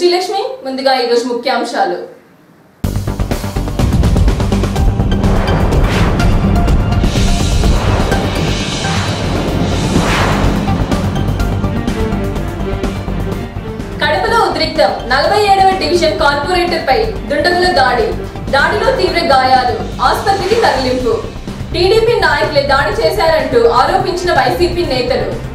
శ్రీలక్ష్మి ముందుగా ఈరోజు ముఖ్యాంశాలు కడపలో ఉద్రిక్తం నలభై ఏడవ డివిజన్ కార్పొరేటర్ పై దుండగుల దాడి. దాడిలో తీవ్ర గాయాలు ఆసుపత్రికి తరలింపు. టీడీపీ నాయకులే దాడి చేశారంటూ ఆరోపించిన వైసీపీ నేతలు.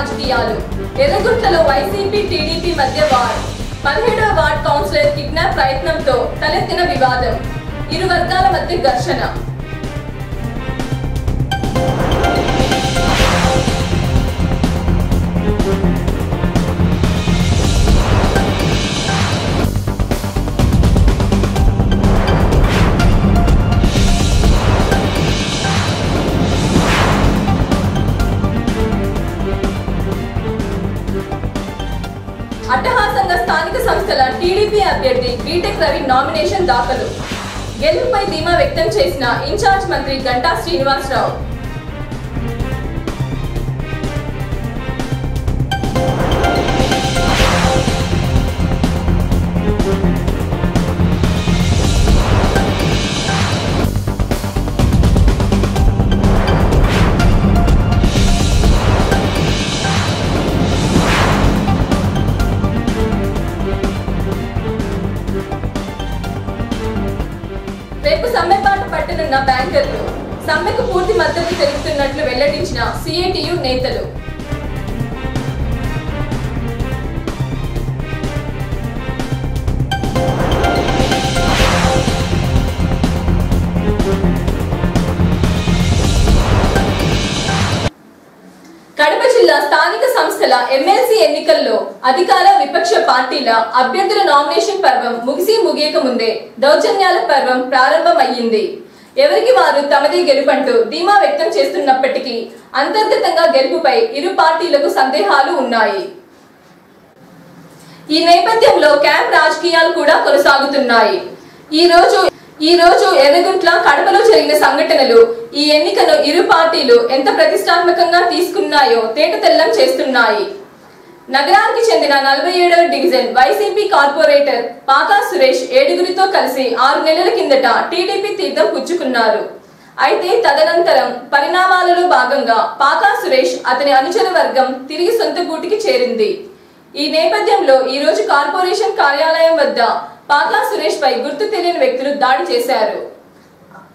రాజకీయాలు. ఎర్రగుట్లలో వైసీపీ టీడీపీ మధ్య వార్. పదిహేడవ వార్డ్ కౌన్సిలర్ కిడ్నాప్ ప్రయత్నంతో తలెత్తిన వివాదం. ఇరు వర్గాల మధ్య ఘర్షణ. రవి నామినేషన్ దాఖలు. గెలుపుపై ధీమా వ్యక్తం చేసిన ఇన్ఛార్జ్ మంత్రి గంటా శ్రీనివాసరావు. రేపు సమ్మెపాటు పట్టనున్న బ్యాంకర్లు సమ్మెకు పూర్తి మద్దతు తెలుపుతున్నట్లు వెల్లడించిన సిఐటియు నేతలు. కడప జిల్లా స్థానిక సంస్థల ఎమ్మెల్సీ ఎన్నికల్లో అధికార విపక్ష పార్టీల అభ్యర్థుల నామినేషన్ పర్వం ముగిసి ముగియక ముందే దౌర్జన్యాల పర్వం ప్రారంభమయ్యింది. ఎవరికి వారు తమదే గెలుపంటూ ధీమా వ్యక్తం చేస్తున్నప్పటికీ అంతర్గతంగా గెలుపుపై ఇరు పార్టీలకు సందేహాలు ఉన్నాయి. ఈ నేపథ్యంలో క్యాంప్ రాజకీయాలు కూడా కొనసాగుతున్నాయి. ఈ రోజు ఈ రోజు ఎర్రగుంట్ల కడపలో జరిగిన సంఘటనలు ఈ ఎన్నికను ఇరు పార్టీలు ఎంత ప్రతిష్టాత్మకంగా తీసుకున్నాయో తేటతెల్లం చేస్తున్నాయి. నగరానికి చెందిన నలభై ఏడవ డివిజన్ వైసీపీ కార్పొరేటర్ పాకా సురేష్ ఏడుగురితో కలిసి ఆరు నెలల కిందట టీడీపీ తీర్థం పుచ్చుకున్నారు. అయితే తదనంతరం పరిణామాలలో భాగంగా పాకా సురేష్ అతని అనుచర వర్గం తిరిగి సొంత గూటికి చేరింది. ఈ నేపథ్యంలో ఈ రోజు కార్పొరేషన్ కార్యాలయం వద్ద పాకా సురేష్ పై గుర్తు తెలియని వ్యక్తులు దాడి చేశారు.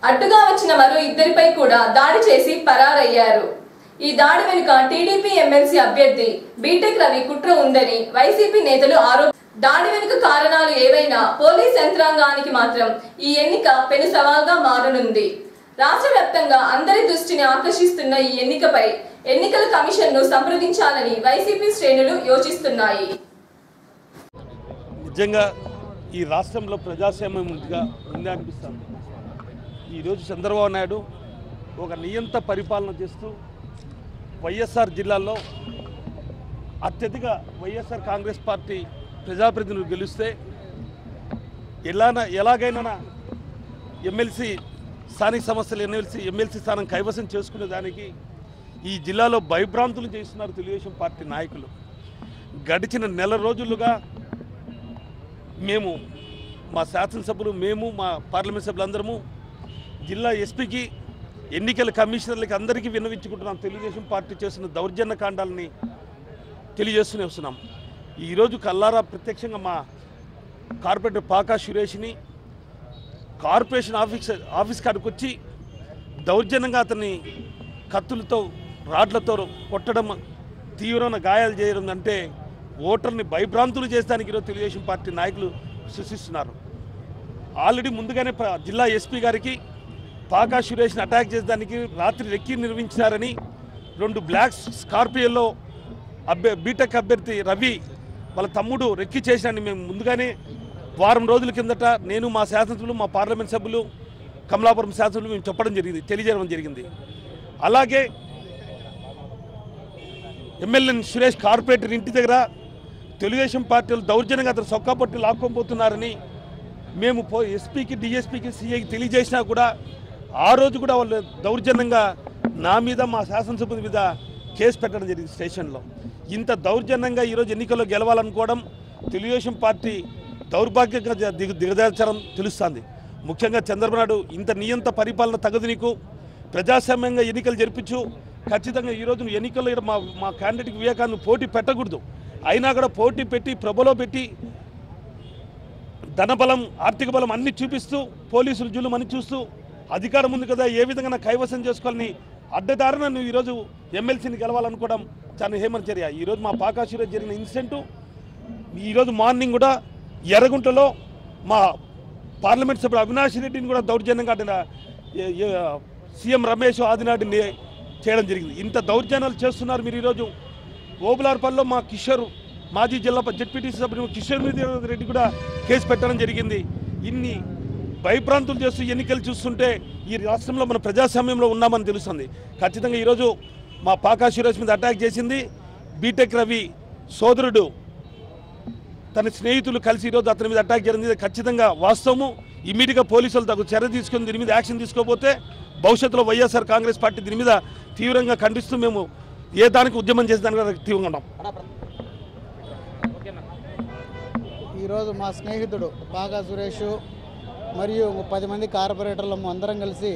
అడ్డుగా వచ్చిన మరో ఇద్దరిపై కూడా దాడి చేసి పరారయ్యారు. ఈ దాడి వెనుక టీడీపీ ఎమ్మెల్సీ అభ్యర్థి బీటెక్ రవి కుట్ర ఉందని వైసీపీ నేతలు ఆరోప దాడి వెనుక కారణాలు ఏవైనా పోలీస్ యంత్రాంగానికి మాత్రం ఈ ఎన్నిక పెను సవాల్గా మారనుంది. రాష్ట్ర వ్యాప్తంగా అందరి దృష్టిని ఆకర్షిస్తున్న ఈ ఎన్నికపై ఎన్నికల కమిషన్ను సంప్రదించాలని వైసీపీ శ్రేణులు యోచిస్తున్నాయి. నిజంగా ఈ రాష్ట్రంలో ప్రజాస్వామ్యం ఉందిగా ఉందే అనిపిస్తుంది? ఈరోజు చంద్రబాబు నాయుడు ఒక నియంత పరిపాలన చేస్తూ వైఎస్ఆర్ జిల్లాలో అత్యధిక వైఎస్ఆర్ కాంగ్రెస్ పార్టీ ప్రజాప్రతినిధులు గెలిస్తే ఎలాన ఎలాగైనా ఎమ్మెల్సీ స్థానిక సమస్యలు ఎమ్మెల్సీ ఎమ్మెల్సీ స్థానం కైవసం చేసుకునే దానికి ఈ జిల్లాలో భయభ్రాంతులు చేస్తున్నారు తెలుగుదేశం పార్టీ నాయకులు. గడిచిన నెల రోజులుగా మేము మా శాసనసభ్యులు మేము మా పార్లమెంట్ సభ్యులందరము జిల్లా ఎస్పీకి ఎన్నికల కమిషనర్లకి అందరికీ విన్నవించుకుంటున్నాం. తెలుగుదేశం పార్టీ చేస్తున్న దౌర్జన్య కాండాలని తెలియజేస్తూనే వస్తున్నాం. ఈరోజు కల్లారా ప్రత్యక్షంగా మా కార్పొరేటర్ పాకా సురేష్ని కార్పొరేషన్ ఆఫీస్ ఆఫీస్ కాడికి వచ్చి దౌర్జన్యంగా అతన్ని కత్తులతో రాడ్లతో కొట్టడం తీవ్రమైన గాయాలు చేయడం అంటే ఓటర్ని భయభ్రాంతులు చేస్తానికి ఈరోజు తెలుగుదేశం పార్టీ నాయకులు సృష్టిస్తున్నారు. ఆల్రెడీ ముందుగానే ప- జిల్లా ఎస్పీ గారికి పాకా సురేష్ని అటాక్ చేసేదానికి రాత్రి రెక్కి నిర్వహించినారని రెండు బ్లాక్ స్కార్పియోలో అభ్య బీటెక్ అభ్యర్థి రవి వాళ్ళ తమ్ముడు రెక్కి చేసినని మేము ముందుగానే వారం రోజుల కిందట నేను మా శాసనసభ్యులు మా పార్లమెంట్ సభ్యులు కమలాపురం శాసనసభ్యులు మేము చెప్పడం జరిగింది తెలియజేయడం జరిగింది. అలాగే ఎమ్మెల్యే సురేష్ కార్పొరేటర్ ఇంటి దగ్గర తెలుగుదేశం పార్టీలు దౌర్జన్యంగా అతను సొక్కా పట్టి లాక్కోబోతున్నారని మేము పో ఎస్పీకి డిఎస్పీకి సీఐకి తెలియజేసినా కూడా ఆ రోజు కూడా వాళ్ళు దౌర్జన్యంగా నా మీద మా శాసనసభ్యుల మీద కేసు పెట్టడం జరిగింది స్టేషన్లో. ఇంత దౌర్జన్యంగా ఈరోజు ఎన్నికల్లో గెలవాలనుకోవడం తెలుగుదేశం పార్టీ దౌర్భాగ్యంగా జ- దిగ తెలుస్తుంది. ముఖ్యంగా చంద్రబాబు నాయుడు ఇంత నియంత పరిపాలన తగదు నీకు. ప్రజాస్వామ్యంగా ఎన్నికలు జరిపించు. ఖచ్చితంగా ఈరోజు నువ్వు ఎన్నికల్లో మా మా క్యాండిడేట్కి వివేకాన్ని పోటీ పెట్టకూడదు. అయినా కూడా పోటీ పెట్టి ప్రభలో పెట్టి ధనబలం ఆర్థిక బలం అన్ని చూపిస్తూ పోలీసులు జులుం అని చూస్తూ అధికారం ఉంది కదా ఏ విధంగా కైవసం చేసుకోవాలని అడ్డదారిన నువ్వు ఈరోజు ఎమ్మెల్సీని గెలవాలనుకోవడం చాలా హేమన చర్య. ఈరోజు మా పాకాశీలో జరిగిన ఇన్సిడెంటు ఈరోజు మార్నింగ్ కూడా ఎర్రగుంటలో మా పార్లమెంట్ సభ్యుడు అవినాష్ రెడ్డిని కూడా దౌర్జన్యంగా సీఎం రమేష్ ఆదినాడిని చేయడం జరిగింది. ఇంత దౌర్జన్యాలు చేస్తున్నారు మీరు ఈరోజు. ఓబులార్పల్లిలో మా కిషోర్ మాజీ జిల్లా జడ్పీటీసీ సభ్యుడు కిషోర్ మీద రెడ్డి కూడా కేసు పెట్టడం జరిగింది. ఇన్ని భయభ్రాంతులు చేస్తూ ఎన్నికలు చూస్తుంటే ఈ రాష్ట్రంలో మన ప్రజాస్వామ్యంలో ఉన్నామని తెలుస్తుంది. ఖచ్చితంగా ఈరోజు మా పాకా సురేష్ మీద అటాక్ చేసింది. బీటెక్ రవి సోదరుడు తన స్నేహితులు కలిసి ఈరోజు అతని మీద అటాక్ జరిగింది. ఖచ్చితంగా వాస్తవము. ఇమీడియట్గా పోలీసులు తగు చర్య తీసుకుని దీని మీద యాక్షన్ తీసుకోకపోతే భవిష్యత్తులో వైఎస్ఆర్ కాంగ్రెస్ పార్టీ దీని మీద తీవ్రంగా ఖండిస్తూ మేము ఏ దానికి ఉద్యమం చేసే దానికి తీవ్రంగా ఉన్నాం. ఈరోజు మా స్నేహితుడు బాగా సురేష్ మరియు పది మంది కార్పొరేటర్లు అందరం కలిసి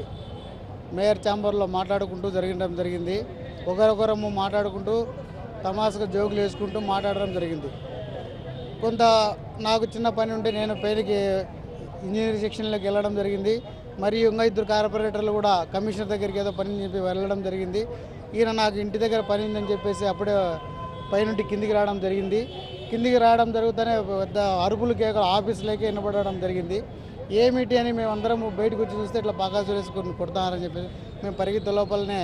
మేయర్ ఛాంబర్లో మాట్లాడుకుంటూ జరగడం జరిగింది. ఒకరొకరము మాట్లాడుకుంటూ తమాసుగా జోకులు వేసుకుంటూ మాట్లాడడం జరిగింది. కొంత నాకు చిన్న పని ఉంటే నేను పేరుకి ఇంజనీరింగ్ సెక్షన్లోకి వెళ్ళడం జరిగింది. మరియు ఇంకా ఇద్దరు కార్పొరేటర్లు కూడా కమిషనర్ దగ్గరికి ఏదో పని చెప్పి వెళ్ళడం జరిగింది. ఈయన నాకు ఇంటి దగ్గర పని ఉందని చెప్పేసి అప్పుడే పైనుండి కిందికి రావడం జరిగింది. కిందికి రావడం జరుగుతూనే పెద్ద అరుపులు కేకలు ఆఫీసులోకి వినపడడం జరిగింది. ఏమిటి అని మేము అందరం బయటకు వచ్చి చూస్తే ఇట్లా బాగా సురేష్ కొడతామని చెప్పేసి మేము పరిగెత్తే లోపలనే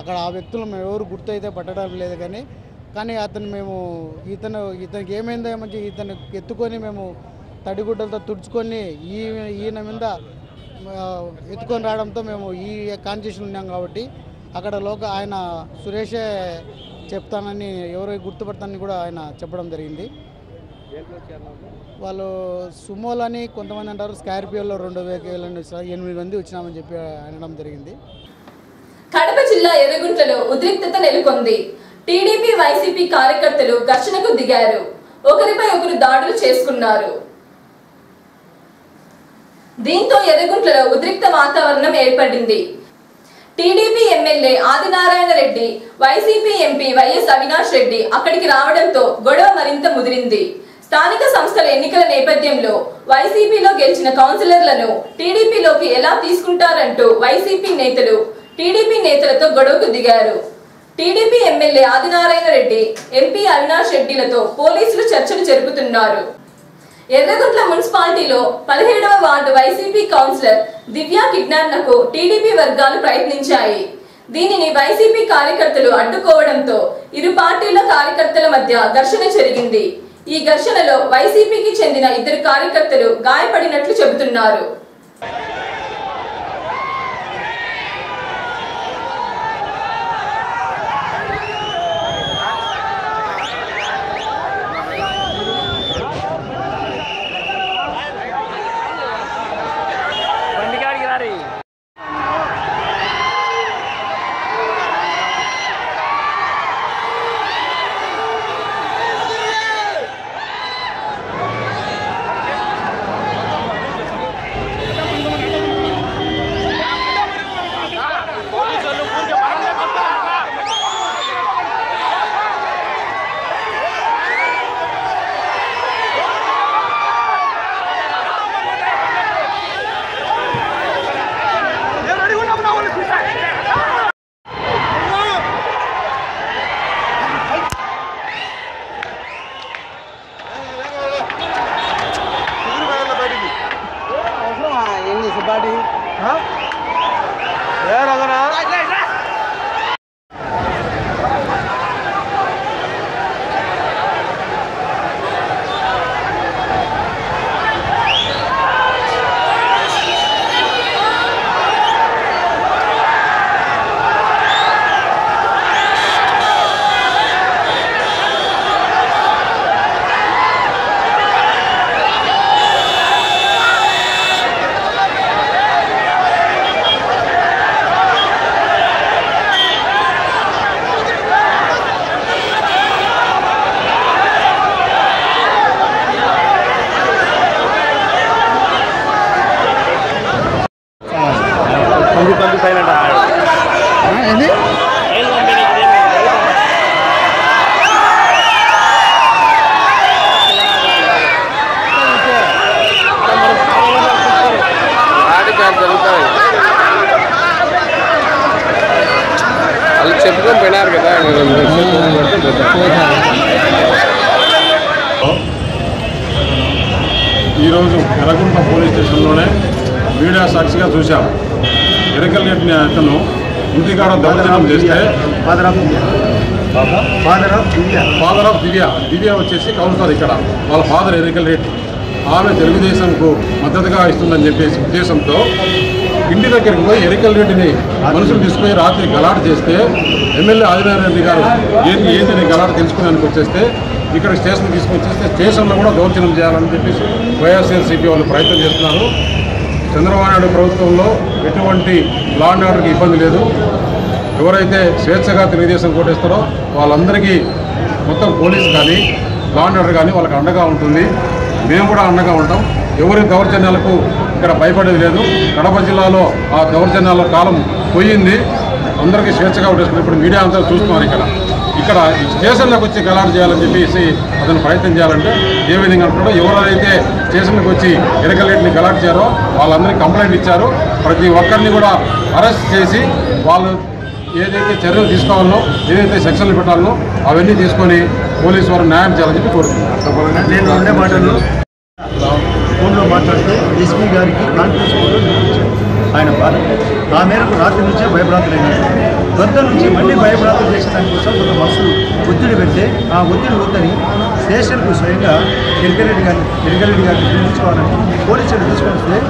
అక్కడ ఆ వ్యక్తులు మేము ఎవరు గుర్తయితే పట్టడం లేదు కానీ కానీ అతను మేము ఇతను ఇతనికి ఏమైందో మంచి ఇతను ఎత్తుకొని మేము తడిగుడ్డలతో తుడుచుకొని ఈ ఈయన మీద ఎత్తుకొని రావడంతో మేము ఈ కాన్స్టిట్యూషన్ ఉన్నాం కాబట్టి అక్కడ లోక ఆయన సురేషే చెప్తానని ఎవరో గుర్తుపడతానని కూడా ఆయన చెప్పడం జరిగింది. వాళ్ళు సుమోలని కొంతమంది అంటారు స్కార్పియోలో రెండు వేల ఎనిమిది మంది వచ్చినామని చెప్పి అనడం జరిగింది. కడప జిల్లా ఎర్రగుంటలో ఉద్రిక్తత నెలకొంది. టీడీపీ వైసీపీ కార్యకర్తలు ఘర్షణకు దిగారు. ఒకరిపై ఒకరు దాడులు చేసుకున్నారు. దీంతో ఎర్రగుంట్లలో ఉద్రిక్త వాతావరణం ఏర్పడింది. టీడీపీ ఎమ్మెల్యే ఆదినారాయణ రెడ్డి వైసీపీ ఎంపీ వైఎస్ అవినాష్ రెడ్డి అక్కడికి రావడంతో గొడవ మరింత ముదిరింది. స్థానిక సంస్థల ఎన్నికల నేపథ్యంలో వైసీపీలో గెలిచిన కౌన్సిలర్లను టీడీపీలోకి ఎలా తీసుకుంటారంటూ వైసీపీ నేతలు టీడీపీ నేతలతో గొడవకు దిగారు. టీడీపీ ఎమ్మెల్యే ఆదినారాయణ రెడ్డి ఎంపీ అవినాష్ రెడ్డిలతో పోలీసులు చర్చలు జరుపుతున్నారు. ఎర్రగుంట్ల మున్సిపాలిటీలో పదిహేడవ వార్డు వైసీపీ కౌన్సిలర్ దివ్య కిడ్నాప్లకు టీడీపీ వర్గాలు ప్రయత్నించాయి. దీనిని వైసీపీ కార్యకర్తలు అడ్డుకోవడంతో ఇరు పార్టీల కార్యకర్తల మధ్య ఘర్షణ జరిగింది. ఈ ఘర్షణలో వైసీపీకి చెందిన ఇద్దరు కార్యకర్తలు గాయపడినట్లు చెబుతున్నారు. হ্যাঁ పోయినారు కదా ఈరోజు ఎలగుంట పోలీస్ స్టేషన్లోనే మీడియా సాక్షిగా చూశాం. ఎరకల్గట్టిన అతను ఇంటికాడ దౌర్జన్యం చేస్తే father of father of India father of Divya Divya వచ్చేసి కౌన్సిలర్ ఇక్కడ. వాళ్ళ ఫాదర్ ఎరికల్ రెడ్డి. ఆమె తెలుగుదేశంకు మద్దతుగా ఇస్తుందని చెప్పేసి ఉద్దేశంతో ఇంటి దగ్గరికి పోయి ఎరికల్ రెడ్డిని మనుషులు తీసుకుని రాత్రి గలాట చేస్తే ఎమ్మెల్యే ఆదినారాయణ రెడ్డి గారు ఏంటి ఏంటి గలాట తెలుసుకునేందుకు వచ్చేస్తే ఇక్కడ స్టేషన్ తీసుకొచ్చేస్తే స్టేషన్లో కూడా దౌర్జన్యం చేయాలని చెప్పేసి వైఎస్ఆర్సీపీ వాళ్ళు ప్రయత్నం చేస్తున్నారు. చంద్రబాబు నాయుడు ప్రభుత్వంలో ఎటువంటి లా అండ్ ఆర్డర్కి ఇబ్బంది లేదు. ఎవరైతే స్వేచ్ఛగా తెలుగుదేశం కోటేస్తారో వాళ్ళందరికీ మొత్తం పోలీస్ కానీ లా అండ్ ఆర్డర్ కానీ వాళ్ళకి అండగా ఉంటుంది. మేము కూడా అండగా ఉంటాం. ఎవరి దౌర్జన్యాలకు ఇక్కడ భయపడేది లేదు. కడప జిల్లాలో ఆ దౌర్జన్యాల కాలం పోయింది. అందరికీ స్వేచ్ఛగా ఉండేసుకుని ఇప్పుడు మీడియా అంతా చూస్తున్నారు ఇక్కడ. ఇక్కడ స్టేషన్లకు వచ్చి గలాట్ చేయాలని చెప్పేసి అతను ప్రయత్నం చేయాలంటే ఏ విధంగా అంటాడో ఎవరైతే స్టేషన్కి వచ్చి ఎరకలేటిని గలాట్ చేయారో వాళ్ళందరికీ కంప్లైంట్ ఇచ్చారు. ప్రతి ఒక్కరిని కూడా అరెస్ట్ చేసి వాళ్ళు ఏదైతే చర్యలు తీసుకోవాలనో ఏదైతే సెక్షన్లు పెట్టాలనో అవన్నీ తీసుకొని పోలీసు వారు న్యాయం చేయాలని చెప్పి కోరుతున్నాను నేను ఫోన్లో మాట్లాడితే ఎస్పీ గారికి కాన్ఫరెన్స్ కాల్లో ఆయన బాధ ఆ మేరకు రాత్రి నుంచే భయభ్రాంతులైనారు. కొత్త నుంచి మళ్ళీ భయభ్రాంతులు చేసే దానికోసం కొంత మనసులు ఒత్తిడి పెడితే ఆ ఒత్తిడి వద్దని స్టేషన్కు స్వయంగా కిరికరెడ్డి గారిని కిరికరెడ్డి గారిని పిలిపించుకోవాలని పోలీసులు తీసుకొని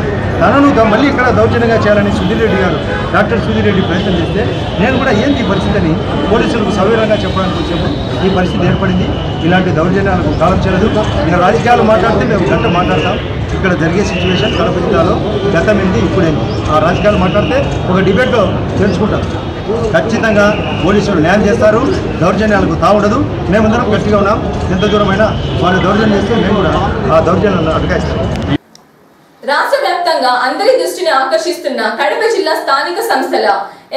తనను మళ్ళీ ఇక్కడ దౌర్జన్యంగా చేయాలని సుధీర్ రెడ్డి గారు డాక్టర్ సుధీర్ రెడ్డి ప్రయత్నం చేస్తే నేను కూడా ఏంది ఈ పరిస్థితి అని పోలీసులకు సవివరంగా చెప్పడానికి వచ్చాము. ఈ పరిస్థితి ఏర్పడింది. ఇలాంటి దౌర్జన్యాలకు కాలం చేయలేదు మీరు రాజకీయాలు మాట్లాడితే మేము గంట మాట్లాడతాం. ఇక్కడ జరిగే సిచ్యువేషన్ కడప జిల్లాలో గతం ఏంటి ఇప్పుడేంది ఆ రాజకీయాలు మాట్లాడితే ఒక డిబేట్ తెలుసుకుంటాం. ఖచ్చితంగా పోలీసులు న్యాయం చేస్తారు దౌర్జన్యాలకు తావుండదు. మేమందరం గట్టిగా ఉన్నాం. ఎంత దూరమైనా వాళ్ళు దౌర్జన్యం చేస్తే మేము కూడా ఆ దౌర్జన్యాలను అటకాయిస్తాం రాష్ట్ర వ్యాప్తంగా అందరి దృష్టిని ఆకర్షిస్తున్న కడప జిల్లా స్థానిక సంస్థల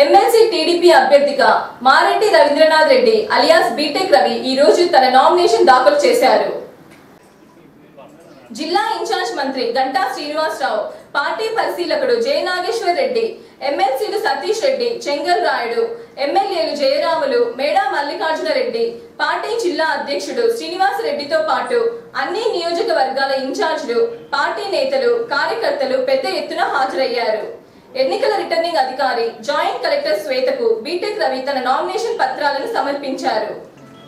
ఎమ్మెల్సీ టీడీపీ అభ్యర్థిగా మారెడ్డి రవీంద్రనాథ్ రెడ్డి అలియాస్ బీటెక్ రవి ఈ రోజు తన నామినేషన్ దాఖలు చేశారు. జిల్లా ఇన్ఛార్జ్ మంత్రి గంటా శ్రీనివాసరావు పార్టీ పరిశీలకుడు జయ నాగేశ్వర్ రెడ్డి ఎమ్మెల్సీలు సతీష్ రెడ్డి చెంగల్ రాయుడు ఎమ్మెల్యేలు జయరాములు మేడా మల్లికార్జున రెడ్డి పార్టీ జిల్లా అధ్యక్షుడు శ్రీనివాస్ రెడ్డితో పాటు అన్ని నియోజకవర్గాల ఇన్ఛార్జీలు పార్టీ నేతలు కార్యకర్తలు పెద్ద ఎత్తున హాజరయ్యారు. ఎన్నికల రిటర్నింగ్ అధికారి జాయింట్ కలెక్టర్ శ్వేతకు బీటెక్ రవి తన నామినేషన్ పత్రాలను సమర్పించారు.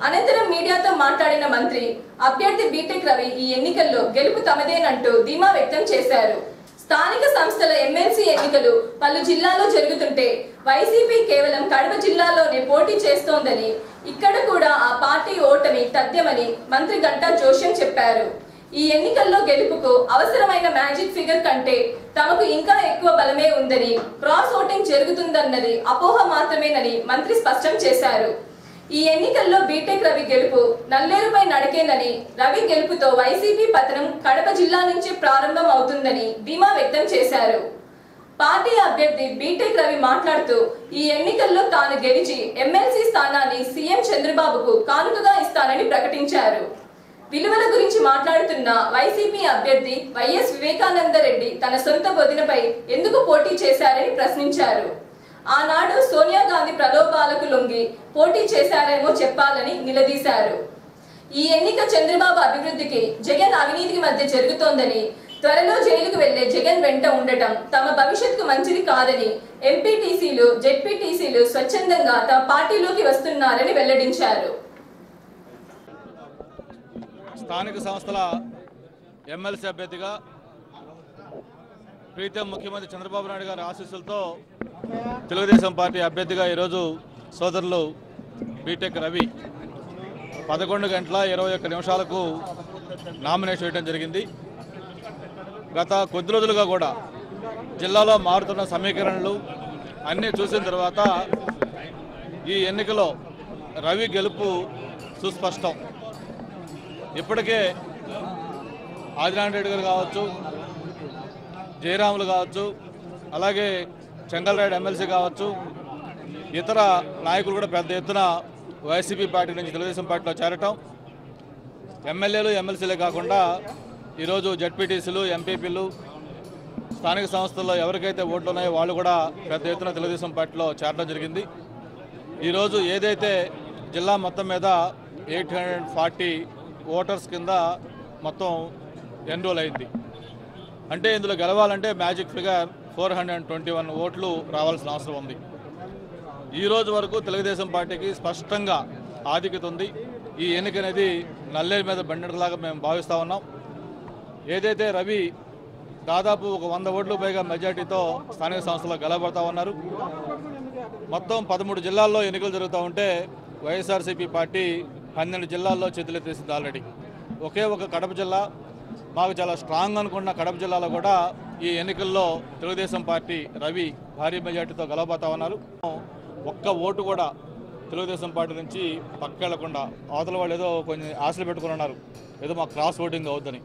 అనంతరం మీడియాతో మాట్లాడిన మంత్రి అభ్యర్థి బీటెక్ రవి ఈ ఎన్నికల్లో గెలుపు తమదేనంటూ ధీమా వ్యక్తం చేశారు. స్థానిక సంస్థల ఎమ్మెల్సీ ఎన్నికలు పలు జిల్లాల్లో జరుగుతుంటే వైసీపీ కేవలం కడప జిల్లాలోనే పోటీ చేస్తోందని ఇక్కడ కూడా ఆ పార్టీ ఓటమి తథ్యమని మంత్రి గంటా జోష్యం చెప్పారు. ఈ ఎన్నికల్లో గెలుపుకు అవసరమైన మ్యాజిక్ ఫిగర్ కంటే తమకు ఇంకా ఎక్కువ బలమే ఉందని క్రాస్ ఓటింగ్ జరుగుతుందన్నది అపోహ మాత్రమేనని మంత్రి స్పష్టం చేశారు. ఈ ఎన్నికల్లో బీటెక్ రవి గెలుపు నల్లేరుపై నడకేనని రవి గెలుపుతో వైసీపీ పతనం కడప జిల్లా నుంచి ప్రారంభం అవుతుందని ధీమా వ్యక్తం చేశారు. పార్టీ అభ్యర్థి బీటెక్ రవి మాట్లాడుతూ ఈ ఎన్నికల్లో తాను గెలిచి ఎమ్మెల్సీ స్థానాన్ని సీఎం చంద్రబాబుకు కానుకగా ఇస్తానని ప్రకటించారు. విలువల గురించి మాట్లాడుతున్న వైసీపీ అభ్యర్థి వైఎస్ వివేకానంద రెడ్డి తన సొంత వదినపై ఎందుకు పోటీ చేశారని ప్రశ్నించారు. ఆనాడు సోనియా గాంధీ ప్రలోభాలకు లొంగి పోటీ చేశారేమో చెప్పాలని నిలదీశారు. ఈ ఎన్నిక చంద్రబాబు అభివృద్ధికి జగన్ అవినీతికి మధ్య జరుగుతోందని త్వరలో జైలుకు వెళ్ళే జగన్ వెంట ఉండటం తమ భవిష్యత్తుకు మంచిది కాదని ఎంపీటీసీలు జెడ్పీటీసీలు స్వచ్ఛందంగా తమ పార్టీలోకి వస్తున్నారని వెల్లడించారు. స్థానిక సంస్థల ఎమ్మెల్సీ అభ్యర్థిగా ప్రీతం ముఖ్యమంత్రి చంద్రబాబు నాయుడు గారి ఆశీస్సులతో తెలుగుదేశం పార్టీ అభ్యర్థిగా ఈరోజు సోదరులు బీటెక్ రవి పదకొండు గంటల ఇరవై ఒక్క నిమిషాలకు నామినేషన్ వేయడం జరిగింది. గత కొద్ది రోజులుగా కూడా జిల్లాలో మారుతున్న సమీకరణలు అన్నీ చూసిన తర్వాత ఈ ఎన్నికలో రవి గెలుపు సుస్పష్టం. ఇప్పటికే ఆదినారాయణ రెడ్డి గారు కావచ్చు జయరాములు కావచ్చు అలాగే చెంగల్రాయుడు ఎమ్మెల్సీ కావచ్చు ఇతర నాయకులు కూడా పెద్ద ఎత్తున వైసీపీ పార్టీ నుంచి తెలుగుదేశం పార్టీలో చేరటం. ఎమ్మెల్యేలు ఎమ్మెల్సీలే కాకుండా ఈరోజు జడ్పీటీసీలు ఎంపీపీలు స్థానిక సంస్థల్లో ఎవరికైతే ఓట్లు ఉన్నాయో వాళ్ళు కూడా పెద్ద ఎత్తున తెలుగుదేశం పార్టీలో చేరడం జరిగింది. ఈరోజు ఏదైతే జిల్లా మొత్తం మీద ఎయిట్ హండ్రెడ్ ఫార్టీ ఓటర్స్ కింద మొత్తం ఎన్రోల్ అయింది. అంటే ఇందులో గెలవాలంటే magic figure four hundred twenty one ఓట్లు రావాల్సిన అవసరం ఉంది. ఈ రోజు వరకు తెలుగుదేశం పార్టీకి స్పష్టంగా ఆధిక్యత ఉంది. ఈ ఎన్నిక అనేది నల్లేరు మీద బండలాగా మేము భావిస్తూ ఉన్నాం. ఏదైతే రవి దాదాపు ఒక వంద ఓట్లు పైగా మెజార్టీతో స్థానిక సంస్థలో గెలబడతా ఉన్నారు. మొత్తం పదమూడు జిల్లాల్లో ఎన్నికలు జరుగుతూ ఉంటే వైఎస్ఆర్సీపీ పార్టీ పన్నెండు జిల్లాల్లో చేతులెత్తేసింది ఆల్రెడీ ఒకే ఒక కడప జిల్లా మాకు చాలా స్ట్రాంగ్ అనుకున్న కడప జిల్లాలో కూడా ఈ ఎన్నికల్లో తెలుగుదేశం పార్టీ రవి భారీ మెజార్టీతో గెలవబోతా ఉన్నారు. ఒక్క ఓటు కూడా తెలుగుదేశం పార్టీ నుంచి పక్కెళ్ళకుండా అవతల వాళ్ళు ఏదో కొన్ని ఆశలు పెట్టుకుని ఉన్నారు. ఏదో మా క్రాస్ ఓటింగ్ అవుద్దని.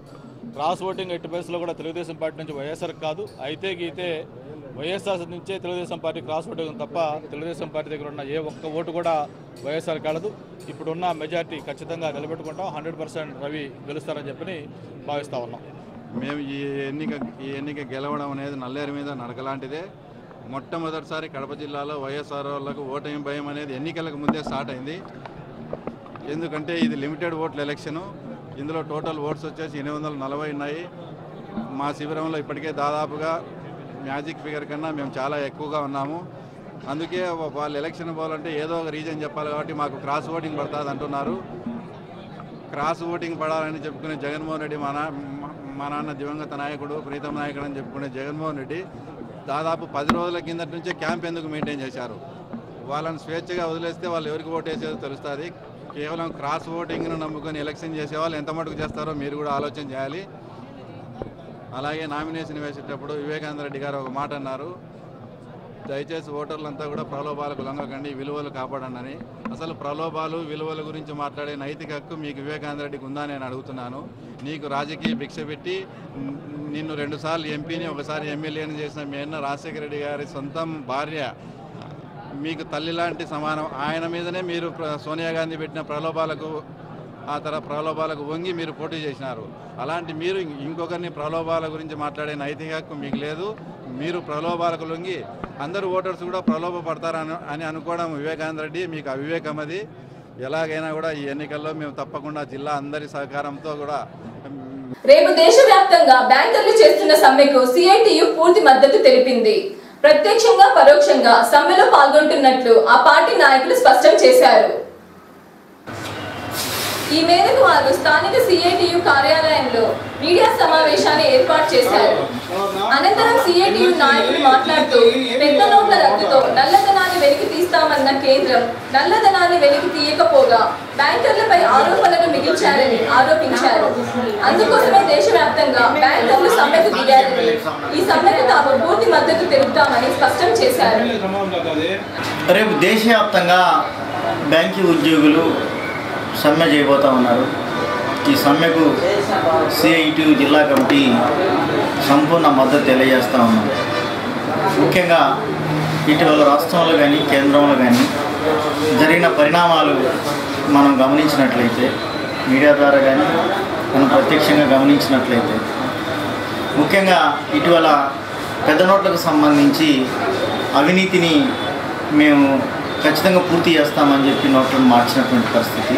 క్రాస్ ఓటింగ్ ఎట్టి పరిస్థితుల్లో కూడా తెలుగుదేశం పార్టీ నుంచి వైఎస్ఆర్ కాదు అయితే గీతే వైఎస్ఆర్ నుంచే తెలుగుదేశం పార్టీ క్రాస్ ఓటింగ్ తప్ప తెలుగుదేశం పార్టీ దగ్గర ఉన్న ఏ ఒక్క ఓటు కూడా వైఎస్ఆర్ కలదు. ఇప్పుడున్న మెజార్టీ ఖచ్చితంగా నిలబెట్టుకుంటాం. హండ్రెడ్ పర్సెంట్ రవి గెలుస్తారని చెప్పని భావిస్తూ ఉన్నాం. మేము ఈ ఎన్నిక ఈ ఎన్నిక గెలవడం అనేది నల్లేరు మీద నడకలాంటిదే మొట్టమొదటిసారి కడప జిల్లాలో వైఎస్ఆర్ వాళ్ళకు ఓటమి భయం అనేది ఎన్నికలకు ముందే స్టార్ట్ అయింది. ఎందుకంటే ఇది లిమిటెడ్ ఓట్ల ఎలక్షను ఇందులో టోటల్ ఓట్స్ వచ్చేసి ఎనిమిది వందల నలభై ఉన్నాయి. మా శిబిరంలో ఇప్పటికే దాదాపుగా మ్యాజిక్ ఫిగర్ కన్నా మేము చాలా ఎక్కువగా ఉన్నాము. అందుకే వాళ్ళు ఎలక్షన్ పోవాలంటే ఏదో ఒక రీజన్ చెప్పాలి కాబట్టి మాకు క్రాస్ ఓటింగ్ పడుతుంది అంటున్నారు. క్రాస్ ఓటింగ్ పడాలని చెప్పుకునే జగన్మోహన్ రెడ్డి మా నా మా నాన్న దివంగత నాయకుడు ప్రీతం నాయకుడు అని చెప్పుకునే జగన్మోహన్ రెడ్డి దాదాపు పది రోజుల కిందటి నుంచే క్యాంప్ ఎందుకు మెయింటైన్ చేశారు? వాళ్ళని స్వేచ్ఛగా వదిలేస్తే వాళ్ళు ఎవరికి ఓటేసేదో తెలుస్తుంది. కేవలం క్రాస్ ఓటింగ్ను నమ్ముకొని ఎలక్షన్ చేసే వాళ్ళు ఎంత మటుకు చేస్తారో మీరు కూడా ఆలోచన చేయాలి. అలాగే నామినేషన్ వేసేటప్పుడు వివేకానంద రెడ్డి గారు ఒక మాట అన్నారు. దయచేసి ఓటర్లంతా కూడా ప్రలోభాలకు లొంగకండి విలువలు కాపాడండి అసలు ప్రలోభాలు విలువల గురించి మాట్లాడే నైతిక హక్కు మీకు వివేకానంద రెడ్డికి ఉందా నేను అడుగుతున్నాను. నీకు రాజకీయ భిక్ష పెట్టి నిన్ను రెండుసార్లు ఎంపీని ఒకసారి ఎమ్మెల్యేని చేసిన మీ అన్న రాజశేఖర రెడ్డి గారి సొంతం భార్య మీకు తల్లి లాంటి సమానం. ఆయన మీదనే మీరు సోనియా గాంధీ పెట్టిన ప్రలోభాలకు ఆ తర ప్రలోభాలకు వంగి మీరు పోటీ చేసినారు. అలాంటి మీరు ఇంకొకరిని ప్రలోభాల గురించి మాట్లాడే నైతిక హక్కు మీకు లేదు. మీరు ప్రలోభాలకు లొంగి అందరూ ఓటర్స్ కూడా ప్రలోభ పడతారని అని అనుకోవడం వివేకానంద రెడ్డి మీకు అవివేకం అది. ఎలాగైనా కూడా ఈ ఎన్నికల్లో మేము తప్పకుండా జిల్లా అందరి సహకారంతో కూడా రేపు దేశవ్యాప్తంగా బ్యాంకర్లు చేస్తున్న సమ్మెకు సిఐటియు పూర్తి మద్దతు తెలిపింది. ప్రత్యక్షంగా పరోక్షంగా సమ్మెలో పాల్గొంటున్నట్లు ఆ పార్టీ నాయకులు స్పష్టం చేశారు. ఈ మేరకు వారు స్థానిక సిఐటియు కార్యాలయంలో మీడియా సమావేశాన్ని ఏర్పాటు చేశారు. అనంతరం సిఐటియు నాయకులు మాట్లాడుతూ పెద్ద నోట్ల రద్దుతో నల్లధనాన్ని వెలికి తీస్తామన్న కేంద్రం నల్లధనాన్ని వెలికి తీయకపోగా బ్యాంకర్లపై ఆరోపణలు మిగిల్చారని ఆరోపించారు. అందుకోసమే దేశవ్యాప్తంగా బ్యాంకర్లు సమ్మెకు దిగారని ఈ సమ్మెకు తాము పూర్తి మద్దతు తెలుపుతామని స్పష్టం చేశారు. రేపు దేశవ్యాప్తంగా బ్యాంకింగ్ ఉద్యోగులు సమ్మె చేయబోతా ఉన్నారు. ఈ సమ్మెకు సిఐటి జిల్లా కమిటీ సంపూర్ణ మద్దతు తెలియజేస్తూ ఉన్నాం. ముఖ్యంగా ఇటీవల రాష్ట్రంలో కానీ కేంద్రంలో కానీ జరిగిన పరిణామాలు మనం గమనించినట్లయితే మీడియా ద్వారా కానీ మనం ప్రత్యక్షంగా గమనించినట్లయితే ముఖ్యంగా ఇటీవల పెద్ద నోట్లకు సంబంధించి అవినీతిని మేము ఖచ్చితంగా పూర్తి చేస్తామని చెప్పి నోట్లను మార్చినటువంటి పరిస్థితి.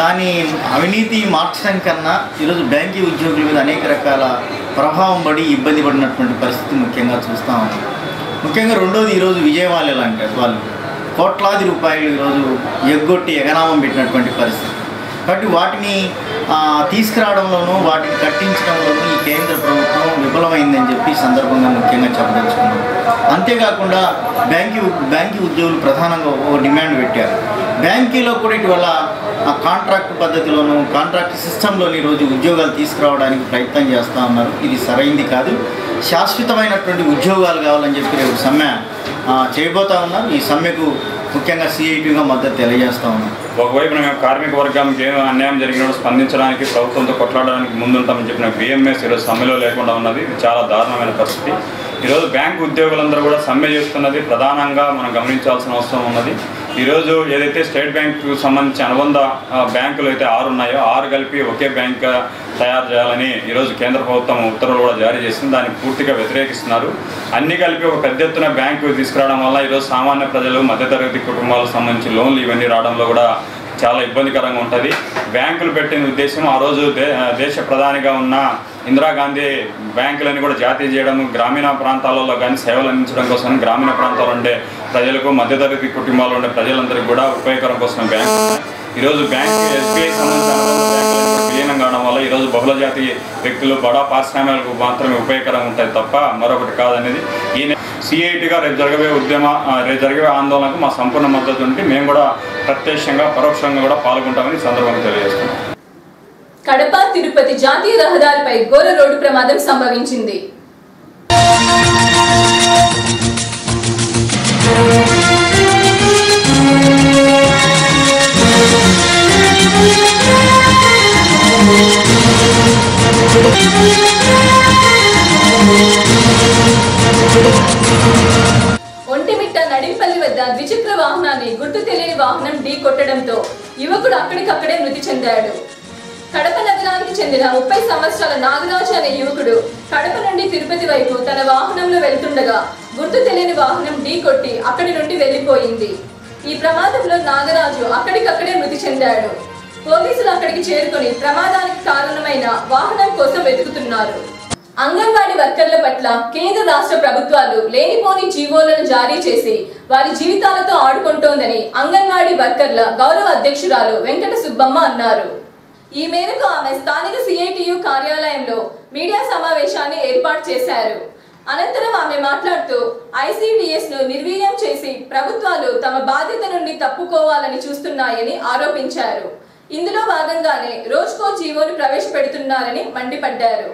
దాని అవినీతి మార్చడం కన్నా ఈరోజు బ్యాంకింగ్ ఉద్యోగుల మీద అనేక రకాల ప్రభావం పడి ఇబ్బంది పడినటువంటి పరిస్థితి ముఖ్యంగా చూస్తూ ఉన్నాం. ముఖ్యంగా రెండోది ఈరోజు విజయవాళ్ళు అంటే వాళ్ళు. కోట్లాది రూపాయలు ఈరోజు ఎగ్గొట్టి ఎగనామం పెట్టినటువంటి పరిస్థితి. కాబట్టి వాటిని తీసుకురావడంలోనూ వాటిని కట్టించడంలోనూ ఈ కేంద్ర ప్రభుత్వం విఫలమైందని చెప్పి సందర్భంగా ముఖ్యంగా చెప్పదలుచుకున్నాం. అంతేకాకుండా బ్యాంకి బ్యాంకి ఉద్యోగులు ప్రధానంగా ఓ డిమాండ్ పెట్టారు. బ్యాంకీలో కూడా ఇటీవల ఆ కాంట్రాక్ట్ పద్ధతిలోను కాంట్రాక్ట్ సిస్టంలోని ఈరోజు ఉద్యోగాలు తీసుకురావడానికి ప్రయత్నం చేస్తూ ఉన్నారు. ఇది సరైంది కాదు. శాశ్వతమైనటువంటి ఉద్యోగాలు కావాలని చెప్పి రేపు సమ్మె చేయబోతా ఉన్నారు. ఈ సమ్మెకు ముఖ్యంగా సిఐటిగా మద్దతు తెలియజేస్తా ఉన్నాం. ఒకవైపు మేము కార్మిక వర్గానికి ఏం అన్యాయం జరిగినప్పుడు స్పందించడానికి ప్రభుత్వంతో కొట్లాడడానికి ముందుంటామని చెప్పిన బిఎంఎస్ ఈరోజు సమ్మెలో లేకుండా ఉన్నది. ఇది చాలా దారుణమైన పరిస్థితి. ఈరోజు బ్యాంకు ఉద్యోగులందరూ కూడా సమ్మె చేస్తున్నది. ప్రధానంగా మనం గమనించాల్సిన అవసరం ఉన్నది. ఈరోజు ఏదైతే స్టేట్ బ్యాంకు సంబంధించి అనుబంధ బ్యాంకులు అయితే ఆరు ఉన్నాయో ఆరు కలిపి ఒకే బ్యాంక్ తయారు చేయాలని ఈరోజు కేంద్ర ప్రభుత్వం ఉత్తర్వులు కూడా జారీ చేసింది. దాన్ని పూర్తిగా వ్యతిరేకిస్తున్నారు. అన్ని కలిపి ఒక పెద్ద ఎత్తున బ్యాంకు తీసుకురావడం వల్ల ఈరోజు సామాన్య ప్రజలు మధ్యతరగతి కుటుంబాలకు సంబంధించి లోన్లు ఇవన్నీ రావడంలో కూడా చాలా ఇబ్బందికరంగా ఉంటుంది. బ్యాంకులు పెట్టిన ఉద్దేశం ఆ రోజు దే దేశ ప్రధానిగా ఉన్న ఇందిరాగాంధీ బ్యాంకులని కూడా జాతీయ చేయడం గ్రామీణ ప్రాంతాలలో కానీ సేవలు అందించడం కోసం గ్రామీణ ప్రాంతాల్లో ఉండే ప్రజలకు మధ్యతరగతి కుటుంబాల్లో ఉండే ప్రజలందరికీ కూడా ఉపయోగకరం కోసం బ్యాంకు. ఈరోజు బ్యాంకు ఎస్బీఐ సంబంధించిన విలీనం కావడం వల్ల ఈరోజు బహుళ జాతి వ్యక్తులు బడా పారిశ్రామికలకు మాత్రమే ఉపయోగకరంగా ఉంటాయి తప్ప మరొకటి కాదనేది. ఈ సిఐటిగా రేపు జరగబోయే ఉద్యమ రేపు జరిగే ఆందోళనకు మా సంపూర్ణ మద్దతు ఉంటే మేము కూడా ప్రత్యక్షంగా పరోక్షంగా కూడా పాల్గొంటామని సందర్భంగా తెలియజేస్తున్నాం. కడప తిరుపతి జాతీయ రహదారిపై ఘోర రోడ్డు ప్రమాదం సంభవించింది. ఒంటిమిట్ నడింపల్లి వద్ద ద్విచక్ర వాహనాన్ని గుర్తు తెలియని వాహనం ఢీ కొట్టడంతో యువకుడు అక్కడికక్కడే మృతి చెందాడు. కడప నగరానికి చెందిన ముప్పై సంవత్సరాల నాగరాజు అనే యువకుడు కడప నుండి తిరుపతి వైపు తన వాహనంలో వెళ్తుండగా గుర్తు తెలియని వాహనం ఢీ కొట్టి అక్కడి నుండి వెళ్ళిపోయింది ఈ ప్రమాదంలో నాగరాజు అక్కడికక్కడే మృతి చెందాడు. పోలీసులు అక్కడికి చేరుకొని ప్రమాదానికి కారణమైన వాహనం కోసం వెతుకుతున్నారు. అంగన్వాడీ వర్కర్ల పట్ల కేంద్ర రాష్ట్ర ప్రభుత్వాలు లేనిపోని జీవోలను జారీ చేసి వారి జీవితాలతో ఆడుకుంటోందని అంగన్వాడీ వర్కర్ల గౌరవ అధ్యక్షురాలు వెంకట సుబ్బమ్మ అన్నారు. ఈ మేరకు ఆమె స్థానిక సిఐటియు కార్యాలయంలో మీడియా సమావేశాన్ని ఏర్పాటు చేశారు. అనంతరం ఆమె మాట్లాడుతూ ఐసీడీఎస్ను నిర్వీర్యం చేసి ప్రభుత్వాలు తమ బాధ్యత నుండి తప్పుకోవాలని చూస్తున్నాయని ఆరోపించారు. ఇందులో భాగంగానే రోజుకో జీవోను ప్రవేశపెడుతున్నారని మండిపడ్డారు.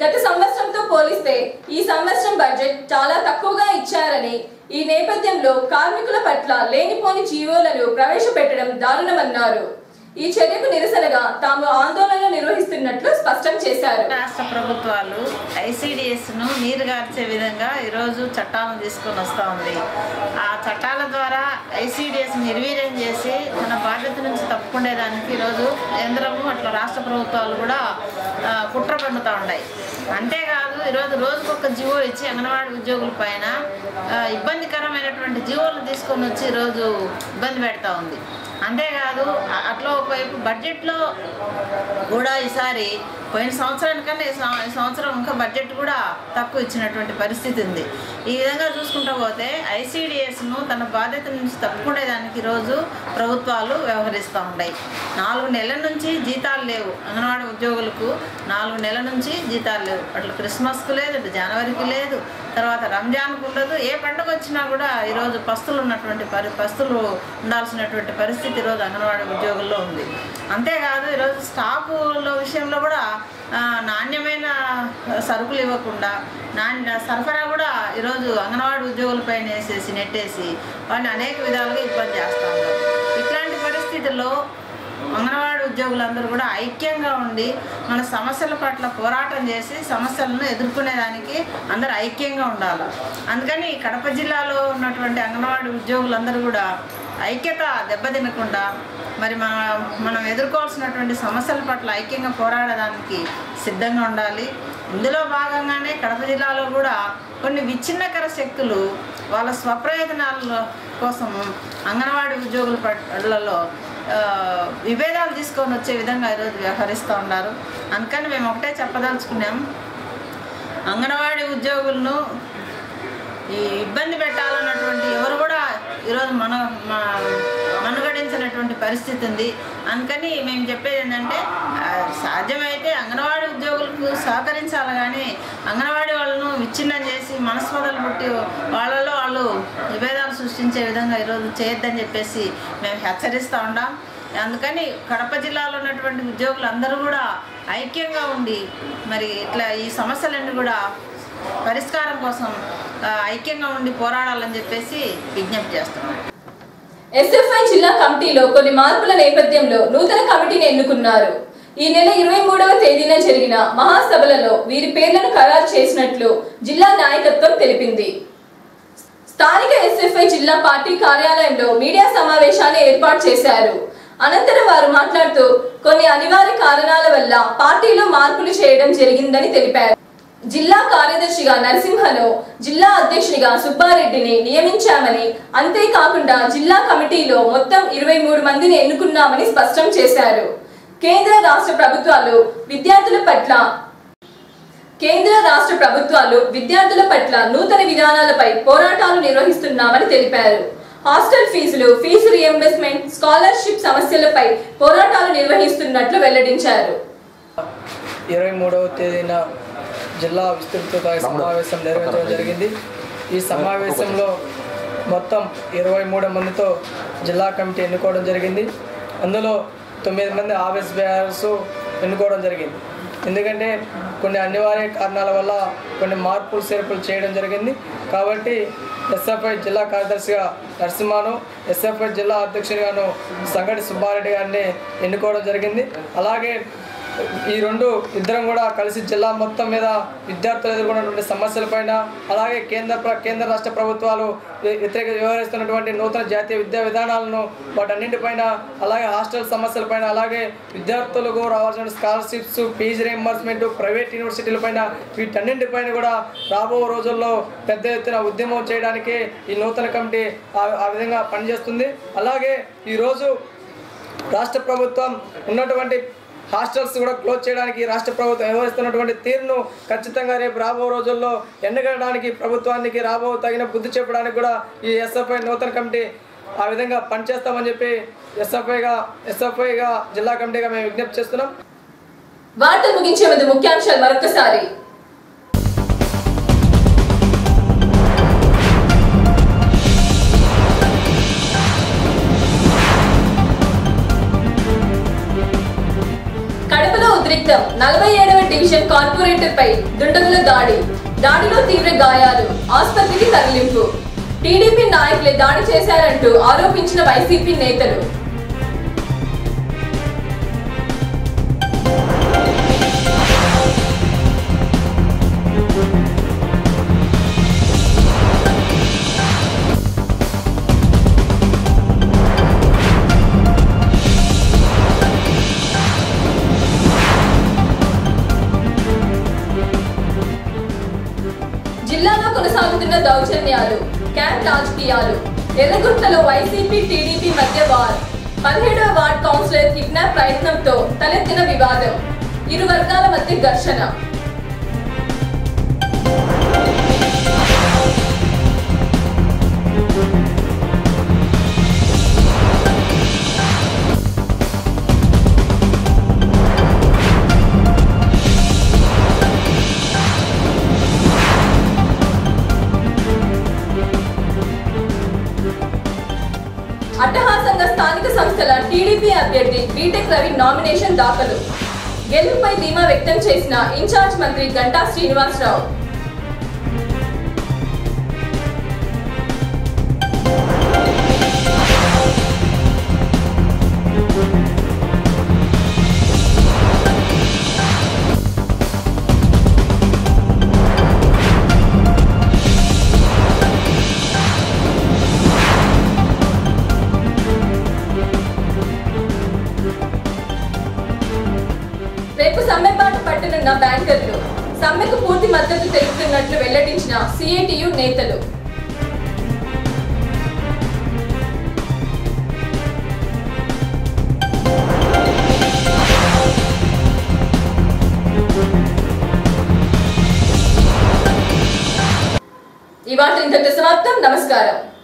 గత సంవత్సరంతో పోలిస్తే ఈ సంవత్సరం బడ్జెట్ చాలా తక్కువగా ఇచ్చారని ఈ నేపథ్యంలో కార్మికుల పట్ల లేనిపోని జీవోలను ప్రవేశపెట్టడం దారుణమన్నారు. ఈ చర్యకు నిరసనగా తాము ఆందోళన నిర్వహిస్తున్నట్లు స్పష్టం చేశారు. రాష్ట్ర ప్రభుత్వాలు ఐసిడీఎస్ను నీరు గార్చే విధంగా ఈరోజు చట్టాలను తీసుకొని వస్తూ ఉంది. ఆ చట్టాల ద్వారా ఐసిడిఎస్ నిర్వీర్యం చేసి తన బాధ్యత నుంచి తప్పుకునేదానికి ఈరోజు కేంద్రము అట్లా రాష్ట్ర ప్రభుత్వాలు కూడా కుట్ర పండుతూ ఉన్నాయి. అంతేకాదు ఈరోజు రోజుకొక జీవో ఇచ్చి అంగన్వాడీ ఉద్యోగుల పైన ఇబ్బందికరమైనటువంటి జీవోలు తీసుకొని వచ్చి ఈరోజు ఇబ్బంది పెడతా ఉంది. అంతేకాదు అట్లా ఒకవైపు బడ్జెట్లో కూడా ఈసారి పోయిన సంవత్సరానికన్నా ఈ సంవత్సరం ఇంకా బడ్జెట్ కూడా తక్కువ ఇచ్చినటువంటి పరిస్థితి ఉంది. ఈ విధంగా చూసుకుంటూ పోతే ఐసీడిఎస్ను తన బాధ్యత నుంచి తప్పుకునేదానికి ఈరోజు ప్రభుత్వాలు వ్యవహరిస్తూ ఉన్నాయి. నాలుగు నెలల నుంచి జీతాలు లేవు. అంగన్వాడీ ఉద్యోగులకు నాలుగు నెలల నుంచి జీతాలు లేవు. అట్లా క్రిస్మస్కు లేదు జనవరికి లేదు తర్వాత రంజాన్కు ఉండదు. ఏ పండుగ వచ్చినా కూడా ఈరోజు పస్తులు ఉన్నటువంటి పరి పస్తులు ఉండాల్సినటువంటి పరిస్థితి ఈరోజు అంగన్వాడీ ఉద్యోగుల్లో ఉంది. అంతేకాదు ఈరోజు స్టాఫ్ల విషయంలో కూడా నాణ్యమైన సరుకులు ఇవ్వకుండా నాణ్య సరఫరా కూడా ఈరోజు అంగన్వాడీ ఉద్యోగులపైన వేసేసి నెట్టేసి వాళ్ళని అనేక విధాలుగా ఇబ్బంది చేస్తూ ఉన్నారు. ఇట్లాంటి పరిస్థితుల్లో అంగన్వాడీ ఉద్యోగులందరూ కూడా ఐక్యంగా ఉండి మన సమస్యల పట్ల పోరాటం చేసి సమస్యలను ఎదుర్కొనేదానికి అందరూ ఐక్యంగా ఉండాలి. అందుకని కడప జిల్లాలో ఉన్నటువంటి అంగన్వాడీ ఉద్యోగులందరూ కూడా ఐక్యత దెబ్బతినకుండా మరి మన మనం ఎదుర్కోవాల్సినటువంటి సమస్యల పట్ల ఐక్యంగా పోరాడడానికి సిద్ధంగా ఉండాలి. ఇందులో భాగంగానే కడప జిల్లాలో కూడా కొన్ని విచ్ఛిన్నకర శక్తులు వాళ్ళ స్వప్రయోజనాల కోసం అంగన్వాడీ ఉద్యోగుల పట్లలో విభేదాలు తీసుకొని వచ్చే విధంగా ఈరోజు వ్యవహరిస్తూ ఉన్నారు. అందుకని మేము ఒకటే చెప్పదలుచుకున్నాం. అంగన్వాడీ ఉద్యోగులను ఈ ఇబ్బంది పెట్టాలన్నటువంటి ఎవరు కూడా ఈరోజు మన మనుగడించినటువంటి పరిస్థితి ఉంది. అందుకని మేము చెప్పేది ఏంటంటే సాధ్యమైతే అంగన్వాడీ ఉద్యోగులకు సహకరించాలి కానీ అంగన్వాడీ వాళ్ళను విచ్ఛిన్నం చేసి మనస్పదలు పుట్టి వాళ్ళలో వాళ్ళు విభేదాలు సృష్టించే విధంగా ఈరోజు చేయొద్దని చెప్పేసి మేము హెచ్చరిస్తూ ఉన్నాం అందుకని కడప జిల్లాలో ఉన్నటువంటి ఉద్యోగులు అందరూ కూడా ఐక్యంగా ఉండి మరి ఇట్లా ఈ సమస్యలన్నీ కూడా పరిష్కారం కోసం ఐక్యంగా ఉండి పోరాడాలని చెప్పేసి విజ్ఞప్తి చేస్తున్నాం. ఎస్ఎఫ్ఐ జిల్లా కమిటీలో కొన్ని మార్పుల నేపథ్యంలో నూతన కమిటీని ఎన్నుకున్నారు. ఈ నెల ఇరవై మూడవ తేదీన జరిగిన మహాసభలలో వీరి పేర్లను ఖరారు చేసినట్లు జిల్లా నాయకత్వం తెలిపింది. స్థానిక ఎస్ఎఫ్ఐ జిల్లా పార్టీ కార్యాలయంలో మీడియా సమావేశాన్ని ఏర్పాటు చేశారు. అనంతరం వారు మాట్లాడుతూ కొన్ని అనివార్య కారణాల వల్ల పార్టీలో మార్పులు చేయడం జరిగిందని తెలిపారు. జిల్లా కార్యదర్శిగా నరసింహను జిల్లా అధ్యక్షుడిగా సుబ్బారెడ్డిని నియమించామని అంతేకాకుండా జిల్లా కమిటీలో మొత్తం ఇరవై మూడు మందిని ఎన్నుకున్నామని స్పష్టం చేశారు. కేంద్ర రాష్ట్ర ప్రభుత్వాలు విద్యార్థుల పట్ల కేంద్ర రాష్ట్ర ప్రభుత్వాలు విద్యార్థుల పట్ల నూతన విధానాలపై పోరాటాలు నిర్వహిస్తున్నామని తెలిపారు. హాస్టల్ ఫీజులు ఫీజు రియంబర్స్మెంట్ స్కాలర్షిప్ సమస్యలపై పోరాటాలు నిర్వహిస్తున్నట్లు వెల్లడించారు. ఇరవై మూడవ తేదీన జిల్లా విస్తృత స్థాయి సమావేశం నిర్వహించడం జరిగింది. ఈ సమావేశంలో మొత్తం ఇరవై మూడు మందితో జిల్లా కమిటీ ఎన్నుకోవడం జరిగింది. అందులో తొమ్మిది మంది ఆఫీస్ బేరర్స్ ఎన్నుకోవడం జరిగింది. ఎందుకంటే కొన్ని అనివార్య కారణాల వల్ల కొన్ని మార్పులు చేర్పులు చేయడం జరిగింది. కాబట్టి ఎస్ఎఫ్ఐ జిల్లా కార్యదర్శిగా నరసింహను ఎస్ఎఫ్ఐ జిల్లా అధ్యక్షుడిగాను సంగటి సుబ్బారెడ్డి గారిని ఎన్నుకోవడం జరిగింది. అలాగే ఈ రెండు ఇద్దరం కూడా కలిసి జిల్లా మొత్తం మీద విద్యార్థులు ఎదుర్కొన్నటువంటి సమస్యలపైన అలాగే కేంద్ర కేంద్ర రాష్ట్ర ప్రభుత్వాలు వ్యతిరేక వ్యవహరిస్తున్నటువంటి నూతన జాతీయ విద్యా విధానాలను వాటన్నింటిపైన అలాగే హాస్టల్ సమస్యలపైన అలాగే విద్యార్థులకు రావాల్సిన స్కాలర్షిప్స్ ఫీజు రియంబర్స్మెంట్ ప్రైవేట్ యూనివర్సిటీలపైన వీటన్నింటిపైన కూడా రాబో రోజుల్లో పెద్ద ఎత్తున ఉద్యమం చేయడానికి ఈ నూతన కమిటీ ఆ విధంగా పనిచేస్తుంది. అలాగే ఈరోజు రాష్ట్ర ప్రభుత్వం ఉన్నటువంటి హాస్టల్స్ కూడా క్లోజ్ చేయడానికి రాష్ట్ర ప్రభుత్వం వ్యవహరిస్తున్నటువంటి తీరును ఖచ్చితంగా రేపు రాబో రోజుల్లో ఎండగడడానికి ప్రభుత్వానికి రాబో తగిన బుద్ధి చెప్పడానికి కూడా ఈ ఎస్ఎఫ్ఐ నూతన కమిటీ ఆ విధంగా పనిచేస్తామని చెప్పి ఎస్ఎఫ్ఐగా ఎస్ఎఫ్ఐగా జిల్లా కమిటీగా మేము విజ్ఞప్తి చేస్తున్నాం. వార్తలు ముగించే ముందు ముఖ్యాంశాలు మరొకసారి కడపలో నలభై ఏడవ డివిజన్ కార్పొరేటర్ పై దుండగుల దాడి. దాడిలో తీవ్ర గాయాలు. ఆసుపత్రికి తరలింపు. టీడీపీ నాయకులే దాడి చేశారంటూ ఆరోపించిన వైసీపీ నేతలు. ఎర్రగుంటలో వైసీపీ టీడీపీ మధ్య వార్. పదిహేడవ వార్డ్ కౌన్సిలర్ కిడ్నాప్ ప్రయత్నంతో తలెత్తిన వివాదం. ఇరు వర్గాల మధ్య ఘర్షణ. స్థానిక సంస్థల టీడీపీ అభ్యర్థి బీటెక్ రవి నామినేషన్ దాఖలు. గెలుపుపై ధీమా వ్యక్తం చేసిన ఇన్ఛార్జ్ మంత్రి గంటా శ్రీనివాసరావు. సిఐటియు నేతలు. ఇవాళ ఇంతటి సమాప్తం. నమస్కారం.